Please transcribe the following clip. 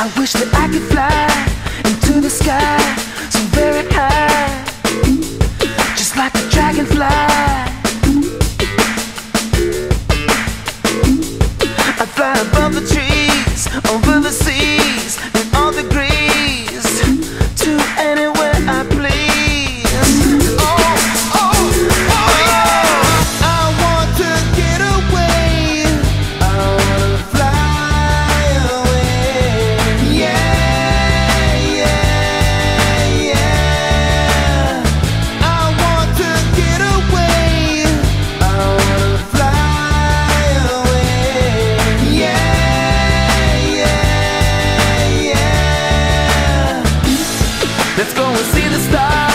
I wish that I could fly into the sky so very high, just like a dragonfly. I'd fly above. Let's go and see the stars.